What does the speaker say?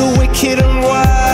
so wicked and wild